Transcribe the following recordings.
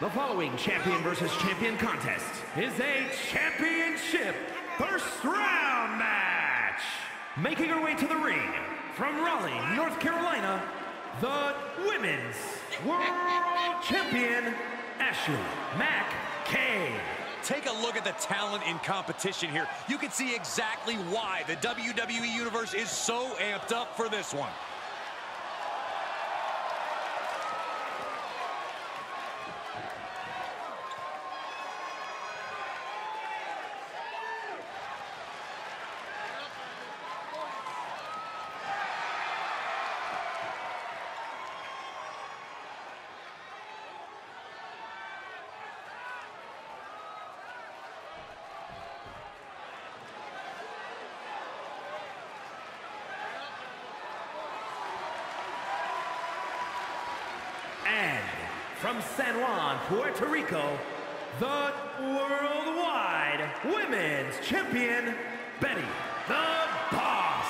The following champion versus champion contest is a championship first round match. Making her way to the ring from Raleigh, North Carolina, the Women's World Champion, Ashley Mack Kay. Take a look at the talent in competition here. You can see exactly why the WWE Universe is so amped up for this one. And from San Juan, Puerto Rico, the worldwide women's champion, Betty the Boss.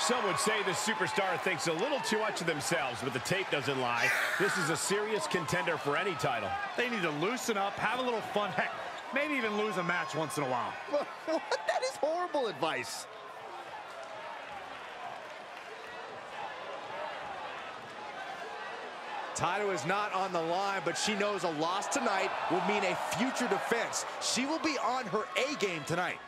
Some would say the superstar thinks a little too much of themselves, but the tape doesn't lie. This is a serious contender for any title. They need to loosen up, have a little fun, heck, maybe even lose a match once in a while. what? That is horrible advice. Title is not on the line, but she knows a loss tonight will mean a future defense. She will be on her A game tonight.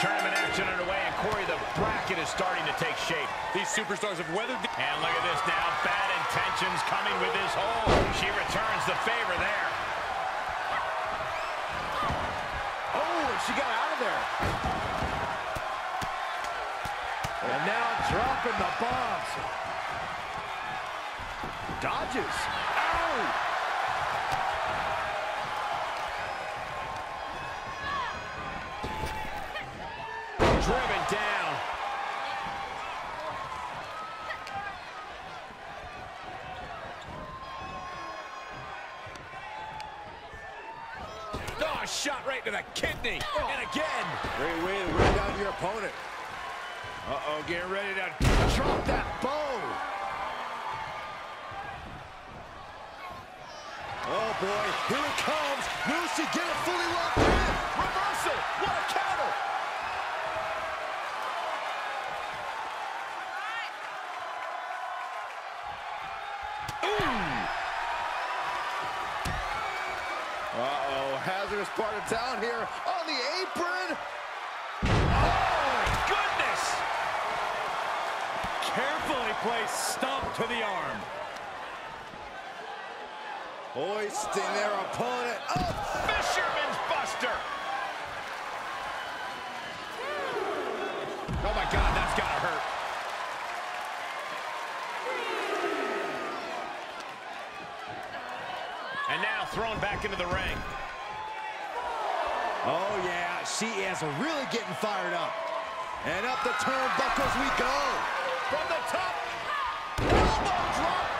Tournament action underway, and Corey, the bracket is starting to take shape. These superstars have weathered the... And look at this now, bad intentions coming with this hold. She returns the favor there. Oh, she got out of there. And now dropping the bombs. Dodges. Ow! Driven down. Oh, shot right to the kidney. And again. Great way to wear down your opponent. Uh-oh, getting ready to... Drop that bow. Oh, boy. Here it comes. She get it fully locked in? Reversal. What a counter. Uh-oh, hazardous part of town here on the apron. Oh, goodness! Carefully placed stomp to the arm. Hoisting their opponent up. Fisherman's Buster! Oh, my God, that's gotta hurt. And now thrown back into the ring. Oh, yeah, she is really getting fired up. And up the turnbuckles we go. From the top. Elbow drop.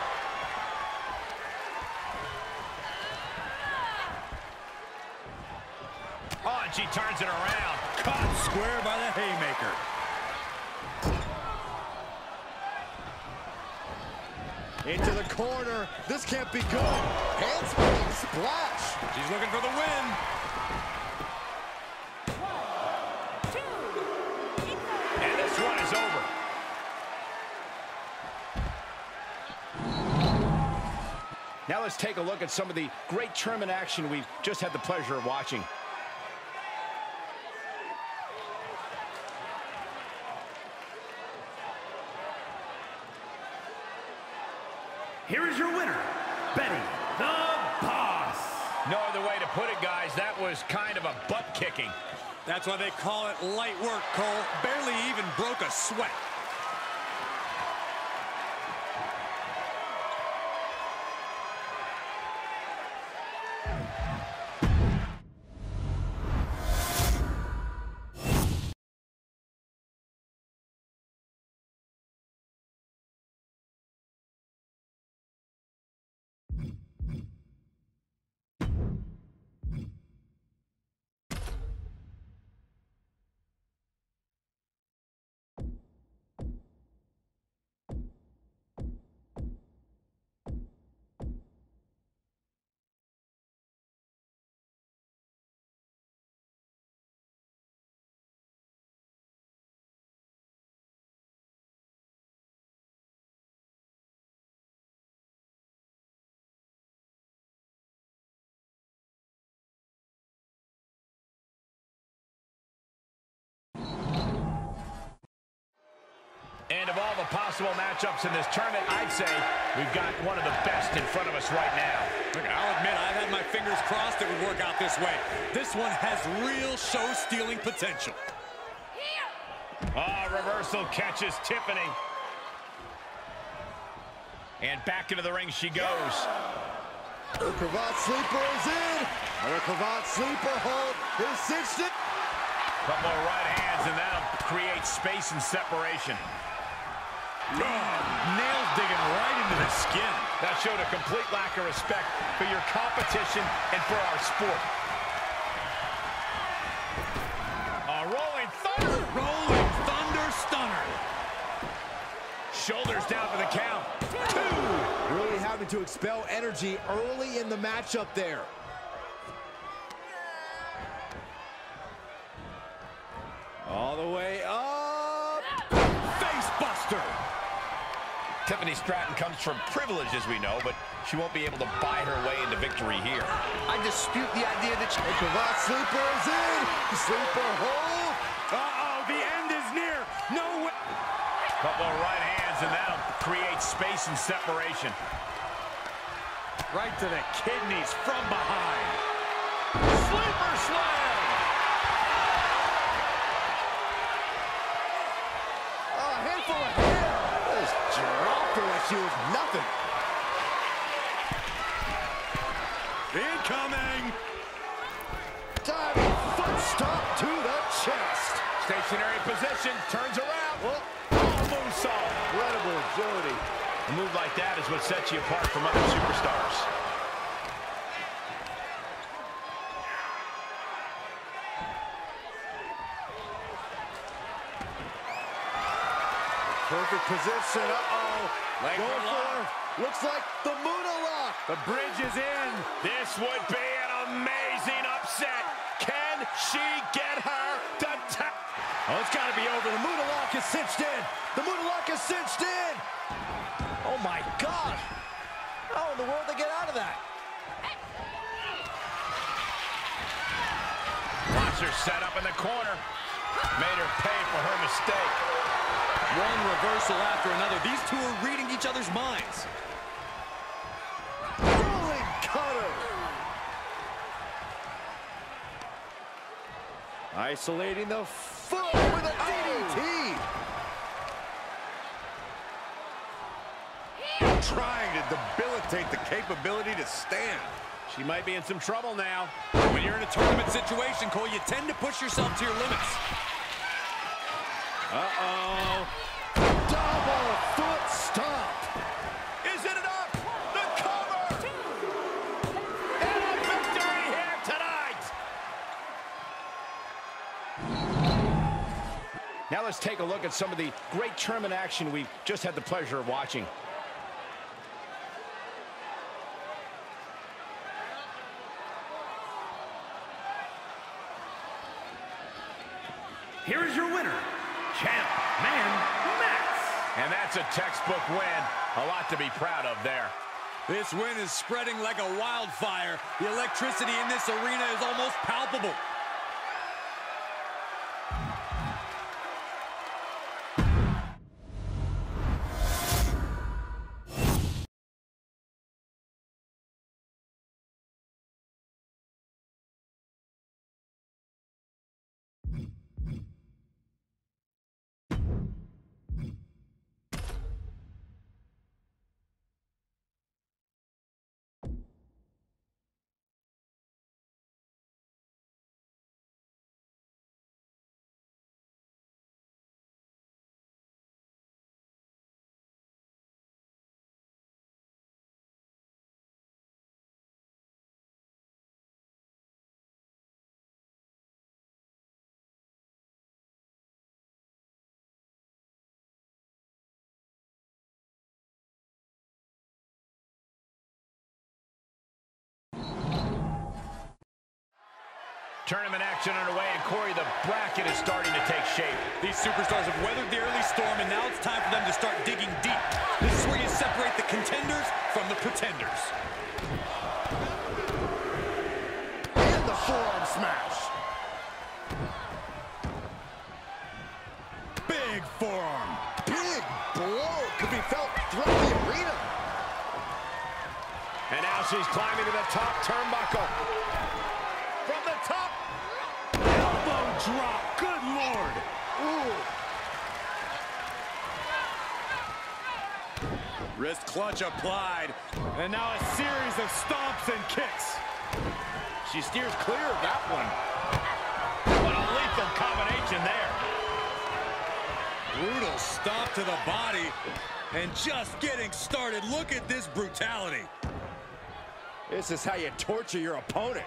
Oh, and she turns it around. Caught square by the haymaker. Into the corner. This can't be good. Handspring splash. She's looking for the win. Now let's take a look at some of the great tournament action we've just had the pleasure of watching. Here is your winner, Betty the Boss. No other way to put it, guys. That was kind of a butt kicking. That's why they call it light work, Cole. Barely even broke a sweat. And of all the possible matchups in this tournament, I'd say we've got one of the best in front of us right now. Look, I'll admit, I've had my fingers crossed it would work out this way. This one has real show-stealing potential. Ah, oh, reversal catches Tiffany. And back into the ring she goes. The cravat sleeper is in. The cravat sleeper hold is cinched it. Couple of right hands, and that'll create space and separation. Nails digging right into the skin. That showed a complete lack of respect for your competition and for our sport. A rolling thunder. Rolling thunder stunner. Shoulders down for the count. Two. Really having to expel energy early in the matchup there. All the way up. Tiffany Stratton comes from privilege, as we know, but she won't be able to buy her way into victory here. I dispute the idea that she... The cravat sleeper is in. Sleeper hold. Uh-oh, the end is near. No way. Couple of right hands, and that'll create space and separation. Right to the kidneys from behind. Sleeper slam! Oh, a handful of hair. Just dropped her like she was nothing. Incoming. Diving foot stomp to the chest. Stationary position, turns around. Oh. oh, moonsault. Incredible agility. A move like that is what sets you apart from other superstars. Perfect position. Uh-oh. Leg for looks like the Moonalock. The bridge is in. This would be an amazing upset. Can she get her to tap? Oh, it's got to be over. The Moonalock is cinched in. The Moonalock is cinched in. Oh, my God. How in the world they get out of that? Watch her set up in the corner. Made her pay for her mistake. One reversal after another. These two are reading each other's minds. Rolling cutter. Isolating the foot with a oh. DDT. trying to debilitate the capability to stand. She might be in some trouble now. When you're in a tournament situation, Cole, you tend to push yourself to your limits. Uh-oh. Double foot stomp. Is it enough? The cover! And a victory here tonight! Now let's take a look at some of the great tournament action we've just had the pleasure of watching. Here is your winner, Champ Man Max. And that's a textbook win. A lot to be proud of there. This win is spreading like a wildfire. The electricity in this arena is almost palpable. Tournament action underway, and Corey, the bracket is starting to take shape. These superstars have weathered the early storm, and now it's time for them to start digging deep. This is where you separate the contenders from the pretenders. And the forearm smash. Big forearm. Big blow could be felt throughout the arena. And now she's climbing to the top turnbuckle. Drop. Good Lord. Ooh. Wrist clutch applied. And now a series of stomps and kicks. She steers clear of that one. What a lethal combination there. Brutal stomp to the body. And just getting started. Look at this brutality. This is how you torture your opponent.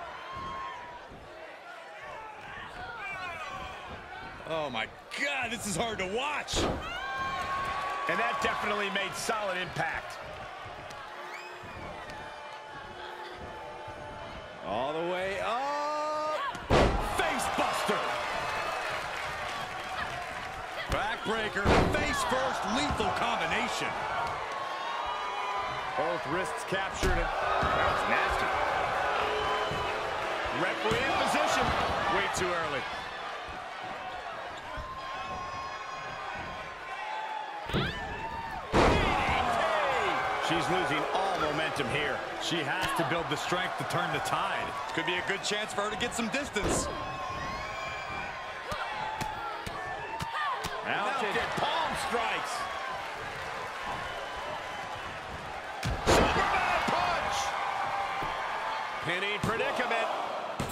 Oh my God, this is hard to watch. And that definitely made solid impact. All the way up. Face buster. Backbreaker, face first, lethal combination. Both wrists captured. And that was nasty. Referee in position. Way too early. Momentum here. She has to build the strength to turn the tide. Could be a good chance for her to get some distance. Mounted palm strikes. Superman punch. Pinning predicament.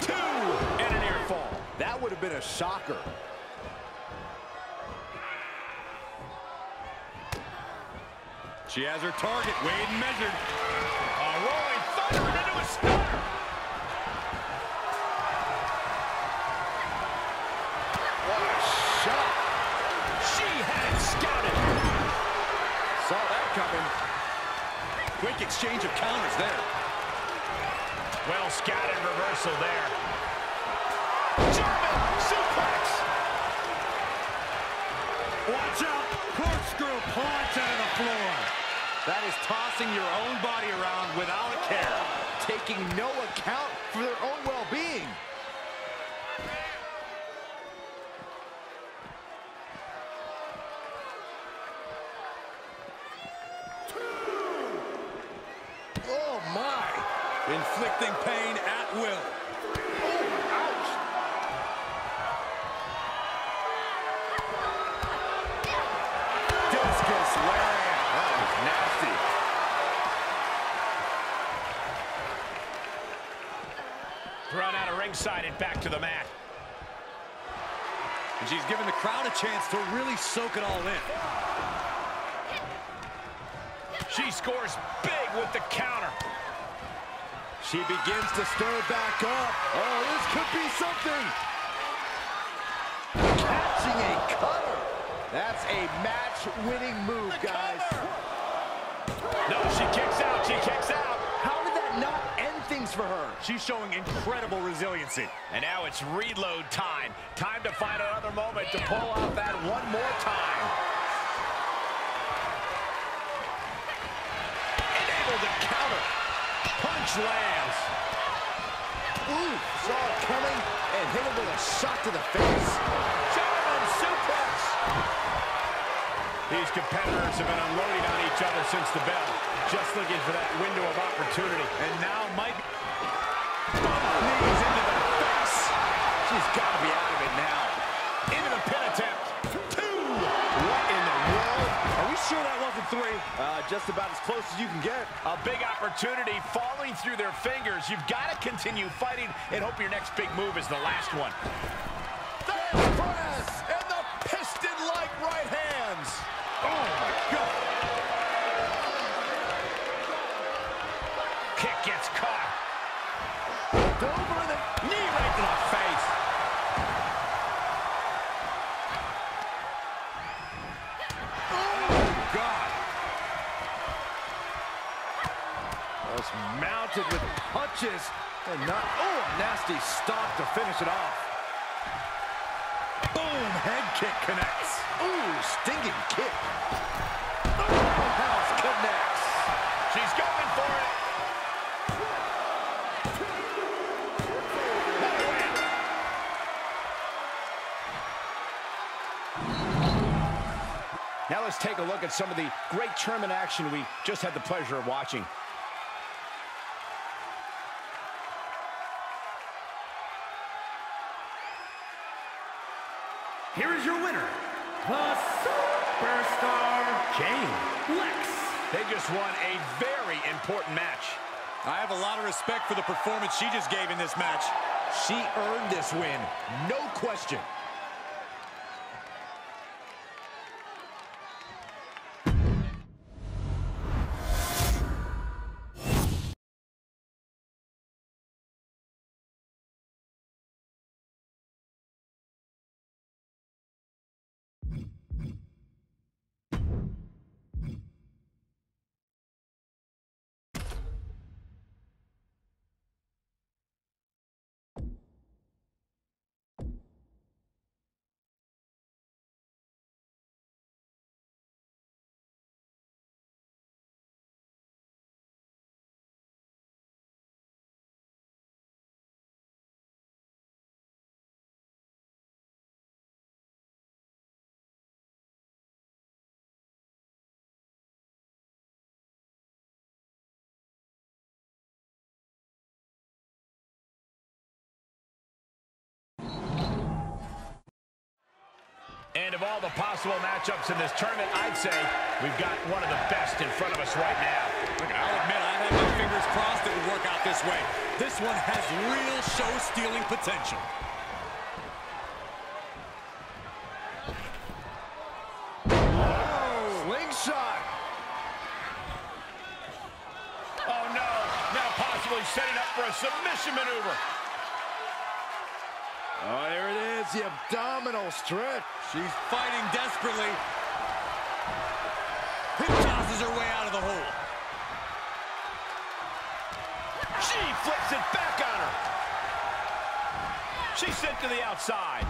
Two and a near fall. That would have been a shocker. She has her target, weighed and measured. Uh, a rolling thunder into a stunner. What a shot. She had it scouted. Saw that coming. Quick exchange of counters there. Well scouted reversal there. German suplex. Watch out. Corkscrew out of the floor. That is tossing your own body around without a care. Taking no account for their own and back to the mat. And she's giving the crowd a chance to really soak it all in. She scores big with the counter. She begins to stir back up. Oh, this could be something. Catching a cutter. That's a match-winning move, guys. No, she kicks out. She kicks out. How did that not things for her? She's showing incredible resiliency. And now it's reload time. Time to find another moment to pull out that one more time. Able to counter. Punch lands. Ooh, saw it coming and hit him with a shot to the face. German suplex. These competitors have been unloading on each other since the bell. Just looking for that window of opportunity. And now Mike Knees into the face. She's got to be out of it now. Into the pin attempt. Two. What in the world? Are we sure that wasn't three? Uh, just about as close as you can get. A big opportunity falling through their fingers. You've got to continue fighting and hope your next big move is the last one. Gets caught. Over the Knee right to the face. Oh, God. Was mounted with punches and not. Oh, a nasty stop to finish it off. Boom! Head kick connects. Ooh, stinging kick. Oh, Roundhouse connects. let's take a look at some of the great tournament action we just had the pleasure of watching. Here is your winner, the Superstar, Jane Lex. They just won a very important match. I have a lot of respect for the performance she just gave in this match. She earned this win, no question. And of all the possible matchups in this tournament, I'd say we've got one of the best in front of us right now. Look, I'll admit, I had my fingers crossed it would work out this way. This one has real show-stealing potential. Oh, Slingshot. Oh, no. Now possibly setting up for a submission maneuver. Oh, there it is, the abdominal stretch. She's fighting desperately. Hip tosses her way out of the hole. She flips it back on her. She's sent to the outside.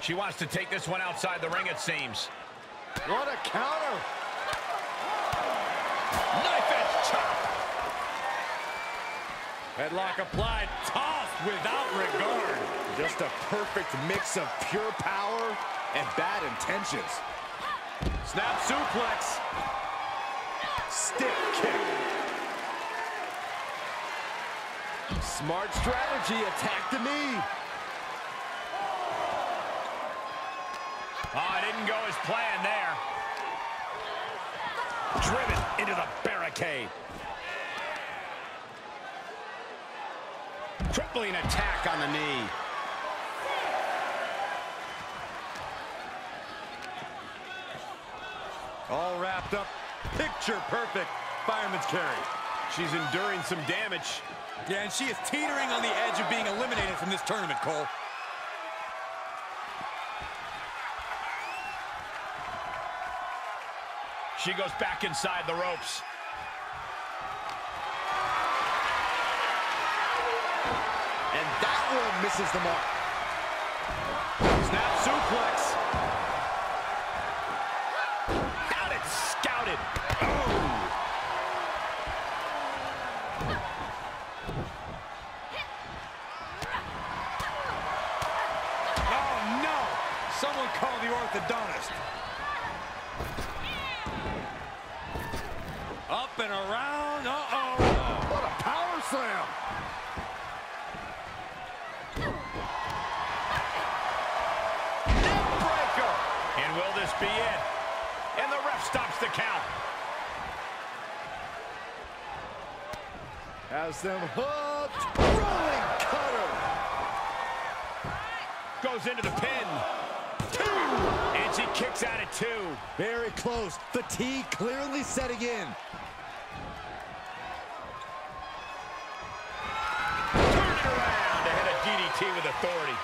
She wants to take this one outside the ring, it seems. What a counter. Headlock applied, tossed without regard. Just a perfect mix of pure power and bad intentions. Snap suplex. Stiff kick. Smart strategy, attack the knee. Oh, it didn't go as planned there. Driven into the barricade. Crippling attack on the knee. All wrapped up. Picture perfect. Fireman's carry. She's enduring some damage. Yeah, and she is teetering on the edge of being eliminated from this tournament, Cole. She goes back inside the ropes. That one misses the mark. Snap suplex. Out it scouted. Oh. Oh, no! Someone call the orthodontist. Up and around. Be it? And the ref stops the count. Has them hooked. Rolling cutter. Goes into the pin. Two. And she kicks out at two. Very close. Fatigue clearly setting in. Turn it around to hit a DDT with authority.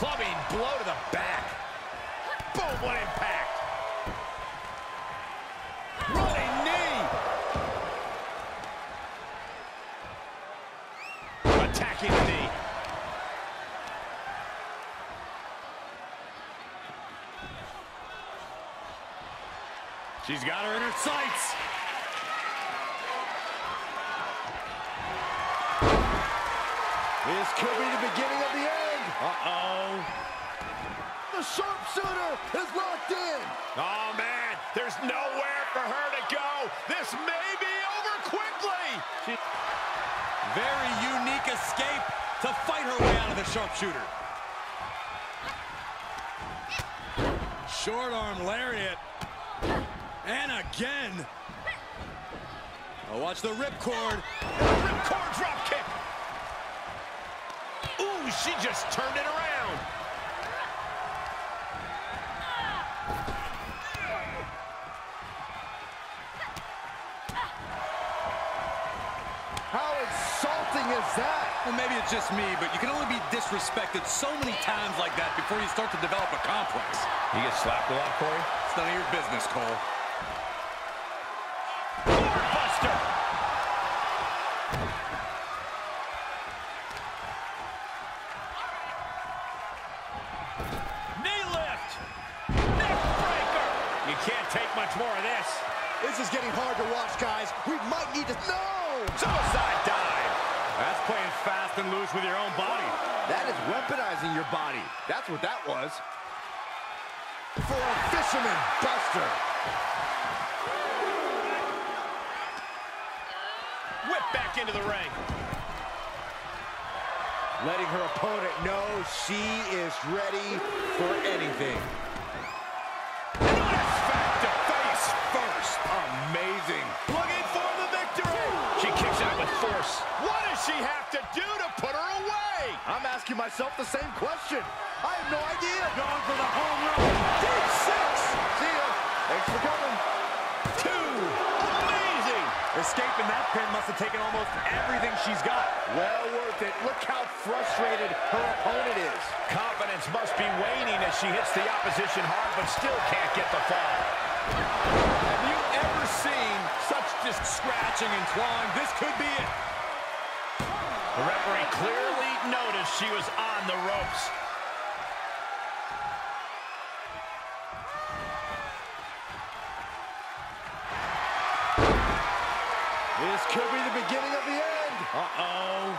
Clubbing blow to the back. Boom, what impact. Running knee. Attacking the knee. She's got her in her sights. This could be the beginning of the end. Uh-oh. The sharpshooter is locked in. Oh, man, there's nowhere for her to go. This may be over quickly. She Very unique escape to fight her way out of the sharpshooter. Short arm lariat. And again. Oh, watch the ripcord. Ripcord drop kick. Ooh, she just turned it around. How insulting is that? Well, maybe it's just me, but you can only be disrespected so many times like that before you start to develop a complex. You get slapped a lot, Corey? It's none of your business, Cole. Can't take much more of this. This is getting hard to watch, guys. We might need to... No! Suicide dive. That's playing fast and loose with your own body. That is weaponizing your body. That's what that was. For a fisherman buster. Whip back into the ring. Letting her opponent know she is ready for anything. Force. What does she have to do to put her away? I'm asking myself the same question. I have no idea. Going for the home run. Deep six. See ya. Thanks for coming. Two. Amazing. Escaping that pin must have taken almost everything she's got. Well worth it. Look how frustrated her opponent is. Confidence must be waning as she hits the opposition hard, but still can't get the fall. Have you ever seen such just scratching and clawing? This could be it. The referee clearly noticed she was on the ropes. This could be the beginning of the end. Uh-oh.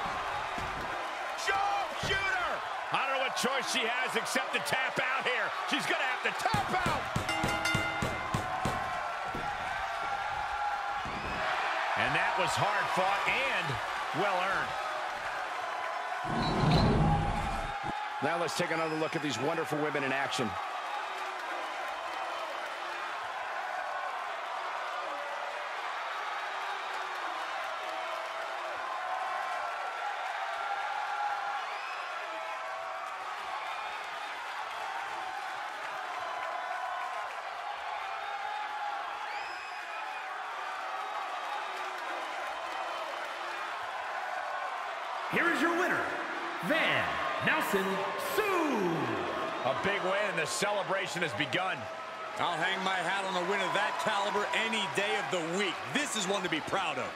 Sharpshooter! I don't know what choice she has except to tap out here. She's gonna have to tap out. And that was hard fought and well earned. Now let's take another look at these wonderful women in action. Celebration has begun. I'll hang my hat on a win of that caliber any day of the week. This is one to be proud of.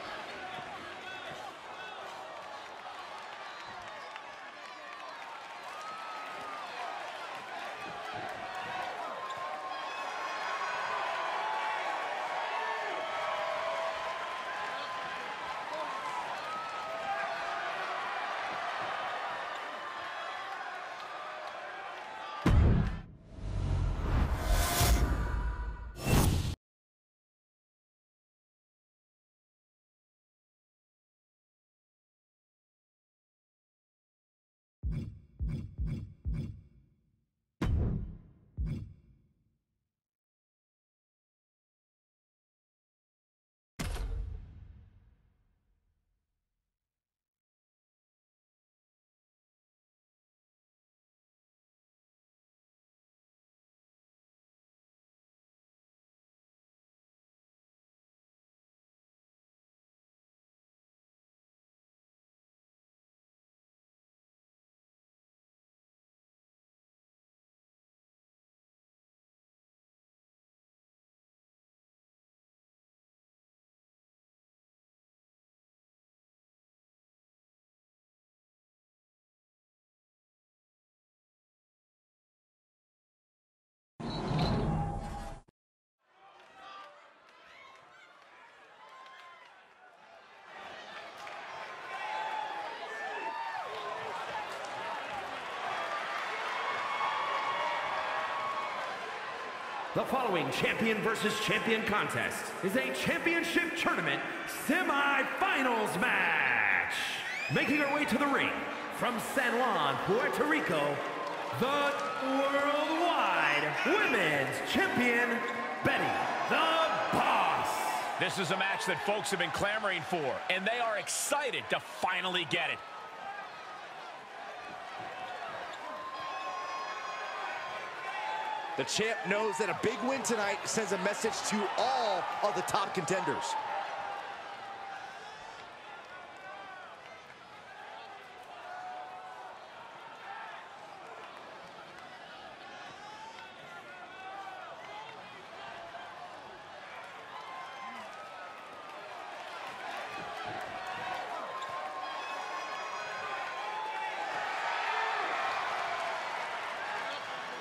The following champion versus champion contest is a championship tournament semifinals match. Making her way to the ring from San Juan, Puerto Rico, the Worldwide Women's Champion, Betty the Boss. This is a match that folks have been clamoring for, and they are excited to finally get it. The champ knows that a big win tonight sends a message to all of the top contenders.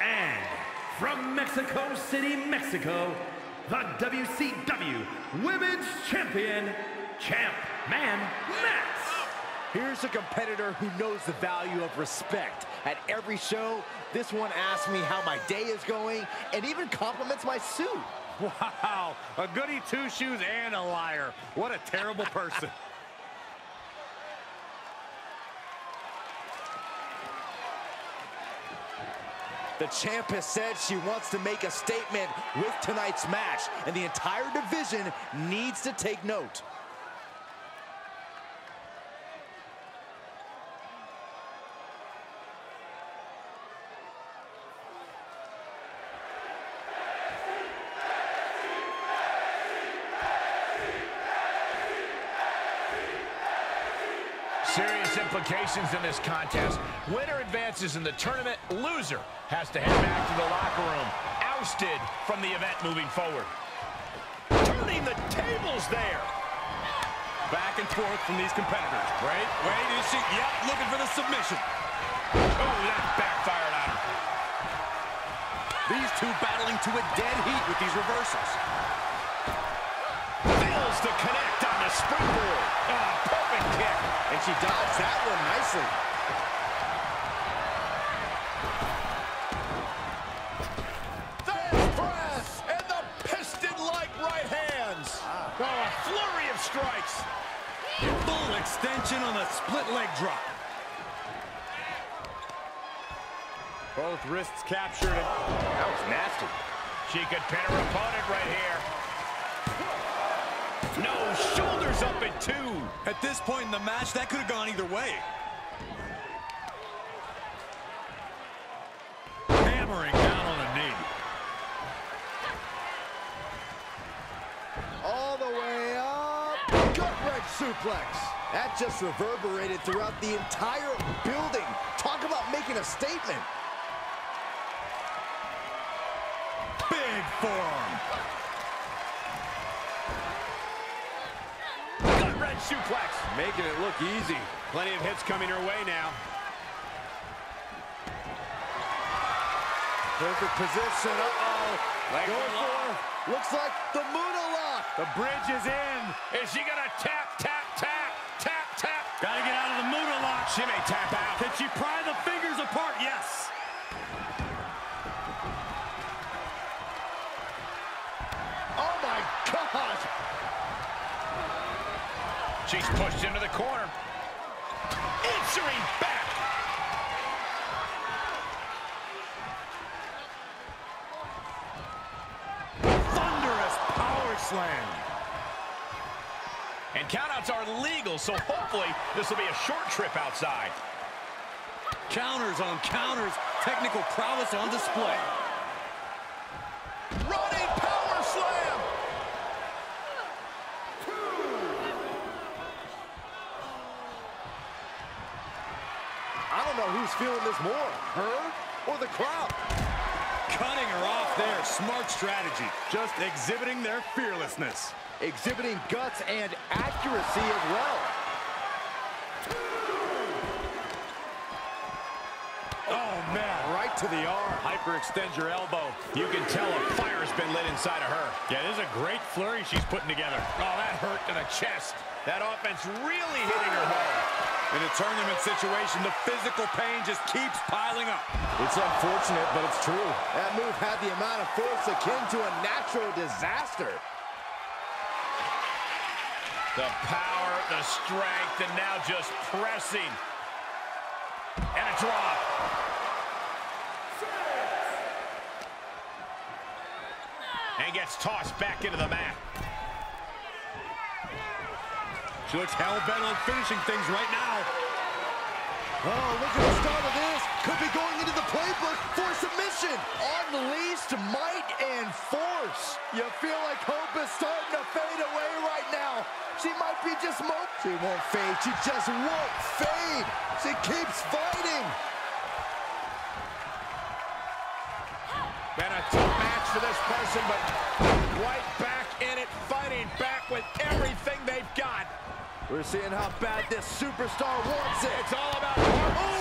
And from Mexico City, Mexico, the WCW Women's Champion, Champ Man Max. Here's a competitor who knows the value of respect. At every show, this one asks me how my day is going and even compliments my suit. Wow, a goody two-shoes and a liar. What a terrible person. The champ has said she wants to make a statement with tonight's match, and the entire division needs to take note. Serious implications in this contest. Winner advances in the tournament. Loser has to head back to the locker room. Ousted from the event moving forward. Turning the tables there. Back and forth from these competitors. Wait, wait, is she? Yep, looking for the submission. Oh, that backfired on her. These two battling to a dead heat with these reversals. Fails to connect the springboard. Oh, perfect kick. And she dodged that one nicely. Fast press and the piston-like right hands. Ah. Oh, a flurry of strikes. Full extension on the split leg drop. Both wrists captured. That was nasty. She could pin her opponent right here. No, shoulders up at two. At this point in the match, that could have gone either way. Hammering down on the knee. All the way up. Gut wrench suplex. That just reverberated throughout the entire building. Talk about making a statement. Big forearm. Suplex. Making it look easy. Plenty of hits coming her way now. Perfect position. Uh-oh. Leg Go lock. for, looks like the Muta lock. The bridge is in. Is she gonna tap, tap, tap, tap, tap? Gotta get out of the Muta lock. She may tap out. Can she pry the fingers apart? Yes. Pushed into the corner. Answering back. Thunderous power slam. And countouts are legal, so hopefully this will be a short trip outside. Counters on counters. Technical prowess on display power slam. I don't know who's feeling this more, her or the crowd. Cutting her off there. Smart strategy. Just exhibiting their fearlessness. Exhibiting guts and accuracy as well. Oh, man. Right to the arm. Hyperextend your elbow. You can tell a fire's been lit inside of her. Yeah, this is a great flurry she's putting together. Oh, that hurt to the chest. That offense really hitting her hard. In a tournament situation, the physical pain just keeps piling up. It's unfortunate, but it's true. That move had the amount of force akin to a natural disaster. The power, the strength, and now just pressing. And a drop. And gets tossed back into the mat. She looks hell-bent on finishing things right now. Oh, look at the start of this. Could be going into the playbook for submission. Unleashed might and force. You feel like hope is starting to fade away right now. She might be just mo. She won't fade. She just won't fade. She keeps fighting. Been a tough match for this person, but right back in it, fighting back with everything they've got. We're seeing how bad this superstar wants it. It's all about heart.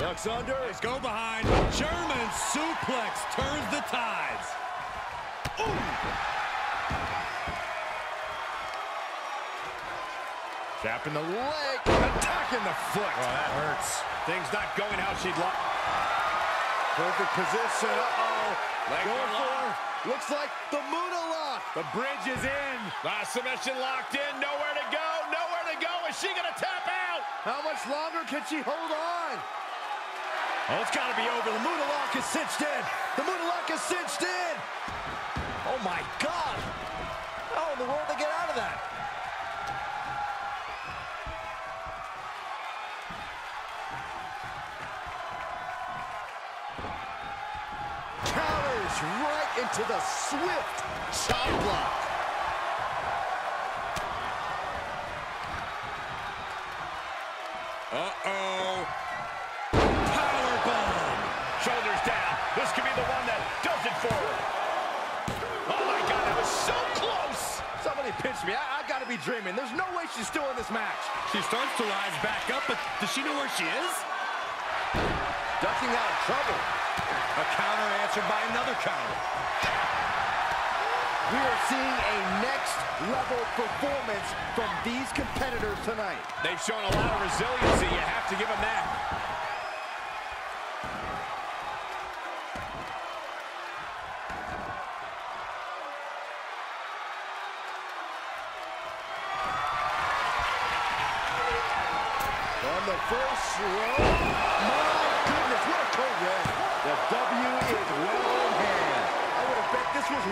Looks under. Let's go behind. German suplex turns the tides. Tapping the leg. Attacking the foot. Oh, that hurts. Things not going how she'd like. Perfect position. Uh-oh. Leg Going for for, lock. looks like the Muta lock. The bridge is in. Last submission locked in. Nowhere to go. Nowhere to go. Is she going to tap out? How much longer can she hold on? Oh, it's got to be over. The Muta lock is cinched in. The Muta lock is cinched in. Oh, my God. How in the world to get out of that? Counters right into the swift chop block. Uh-oh. Powerbomb. Shoulders down. This could be the one that does it for her. Oh, my God. That was so close. Somebody pinched me. I, I gotta be dreaming. There's no way she's still in this match. She starts to rise back up, but does she know where she is? Ducking out of trouble. A counter answered by another counter. We are seeing a next level performance from these competitors tonight. They've shown a lot of resiliency. You have to give them that. On the first row. My goodness, what a red. The W is well in hand. I would have bet this was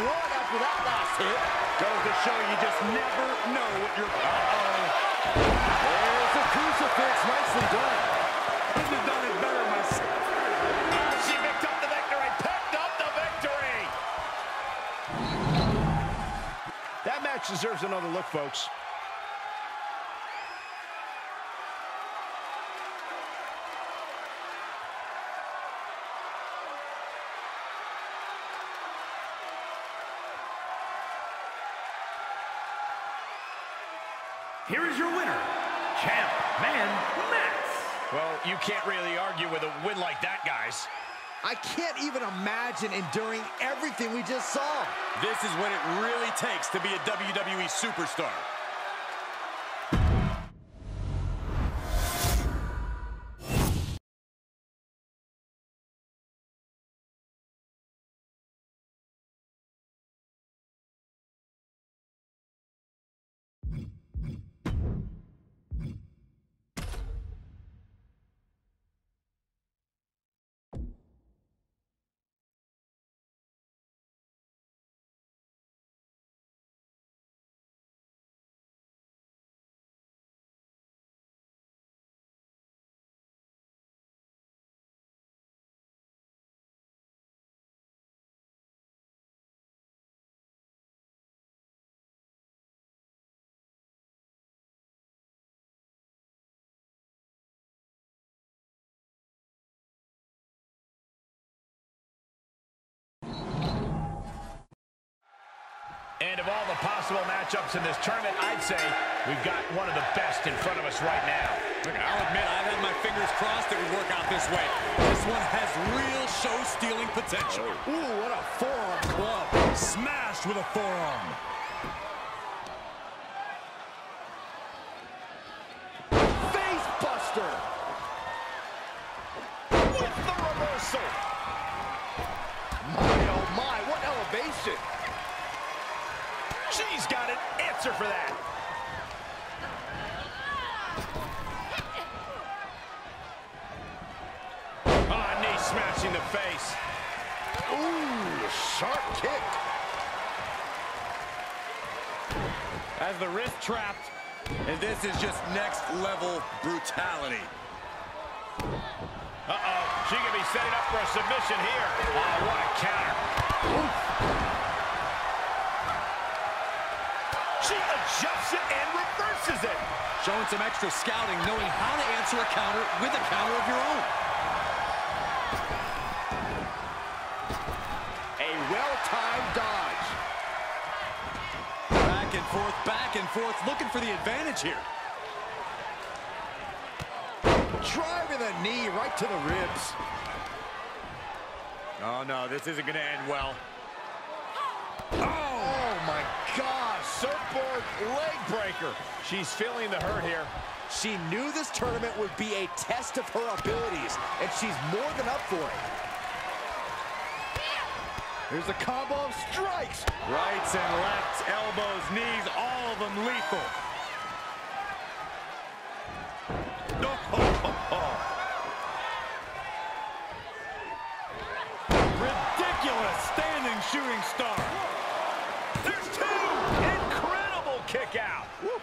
after that last hit. Goes to show you just never know what you're... Uh-oh. There's a crucifix. Nicely done. Couldn't have done it better myself. She picked up the victory. Picked up the victory. That match deserves another look, folks. Here is your winner, Champ Man Max. Well, you can't really argue with a win like that, guys. I can't even imagine enduring everything we just saw. This is what it really takes to be a WWE superstar. And of all the possible matchups in this tournament, I'd say we've got one of the best in front of us right now. Look, I'll admit, I've had my fingers crossed it would work out this way. This one has real show-stealing potential. Oh. Ooh, what a forearm club. Smashed with a forearm. Face buster. With the reversal. My, oh my, what elevation. She's got an answer for that. face. Ooh, sharp kick. As the wrist trapped. And this is just next level brutality. Uh-oh, she could be setting up for a submission here. Oh, what a counter. She adjusts it and reverses it. Showing some extra scouting, knowing how to answer a counter with a counter of your own. A well-timed dodge. Back and forth, back and forth, looking for the advantage here. Driving the knee right to the ribs. Oh, no, this isn't going to end well. Oh, my gosh. Surfboard leg breaker. She's feeling the hurt here. She knew this tournament would be a test of her abilities, and she's more than up for it. Here's a combo of strikes. Rights and lefts, elbows, knees, all of them lethal. Ridiculous standing shooting star. There's two. Incredible kick out. Woo.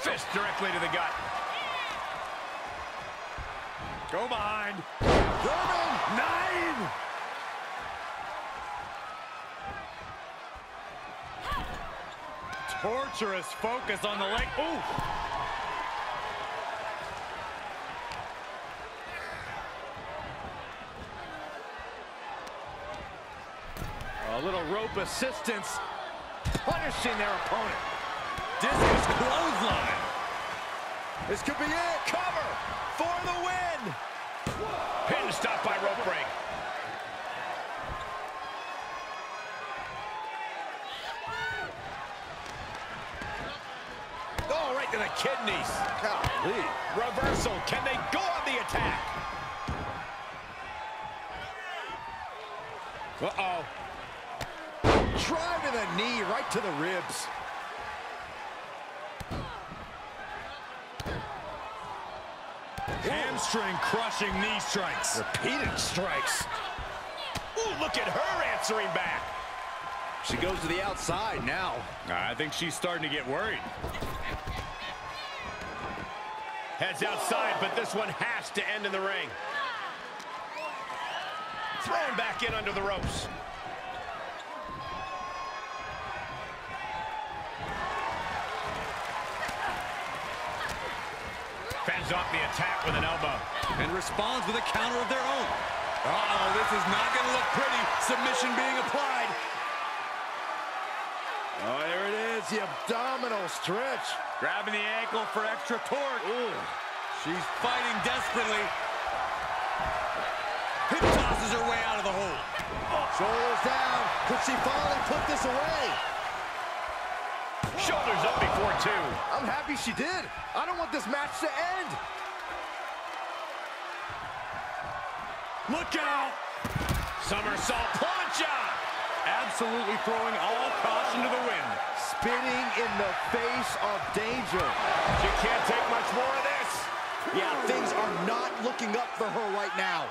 Fist directly to the gut. Go behind. German. Nine. Torturous focus on the leg. Ooh. A little rope assistance, punishing their opponent. Discus clothesline. This could be it. Cover for the win. Pin stop by rope break. Oh, right to the kidneys. Golly. Reversal. Can they go on the attack? Uh-oh. Drive to the knee right to the ribs. Hamstring crushing knee strikes. Repeated strikes. Ooh, look at her answering back. She goes to the outside now. I think she's starting to get worried. Heads outside, but this one has to end in the ring. Thrown back in under the ropes. Off the attack with an elbow. And responds with a counter of their own. Uh-oh, this is not going to look pretty. Submission being applied. Oh, there it is, the abdominal stretch. Grabbing the ankle for extra torque. Ooh. She's fighting desperately. Hip tosses her way out of the hole. Shoulders down. Could she finally put this away? Shoulders up before two. I'm happy she did. I don't want this match to end. Look out! Somersault plancha! Absolutely throwing all caution to the wind. Spinning in the face of danger. She can't take much more of this. Yeah, things are not looking up for her right now.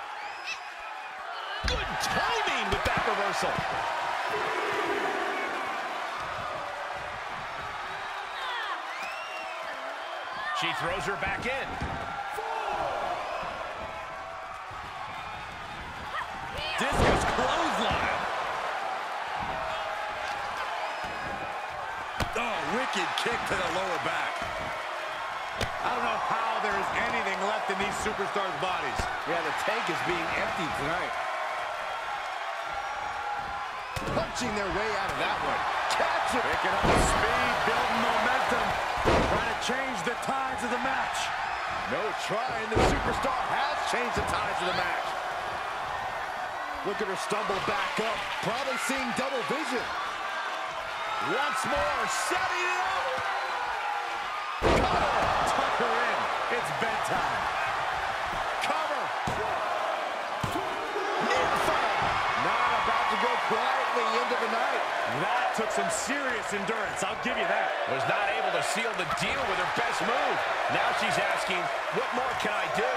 Good timing with that reversal. She throws her back in. Discus clothesline. Oh, wicked kick to the lower back. I don't know how there is anything left in these superstars' bodies. Yeah, the tank is being emptied tonight. Punching their way out of that one. Catch it. Picking up speed, building momentum, trying to change the tides of the match. No trying. The superstar has changed the tides of the match. Look at her stumble back up. Probably seeing double vision. Once more, setting it up. Tuck her in. It's bedtime. Cover. Near fall. Not about to go quiet quietly into the night. That took some serious endurance, I'll give you that. Was not able to seal the deal with her best move. Now she's asking, what more can I do?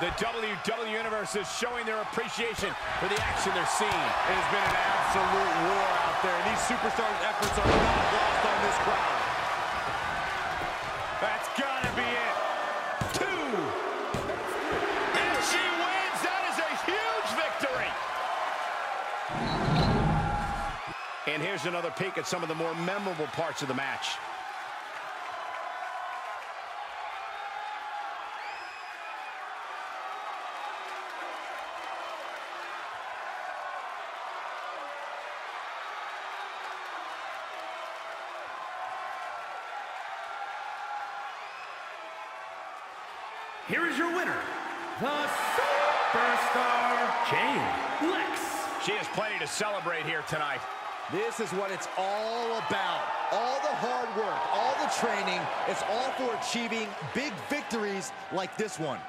The WWE Universe is showing their appreciation for the action they're seeing. It has been an absolute war out there. These superstars' efforts are not lost on this crowd. Here's another peek at some of the more memorable parts of the match. Here is your winner, the Superstar, Jane Lex. She has plenty to celebrate here tonight. This is what it's all about. All the hard work, all the training, it's all for achieving big victories like this one.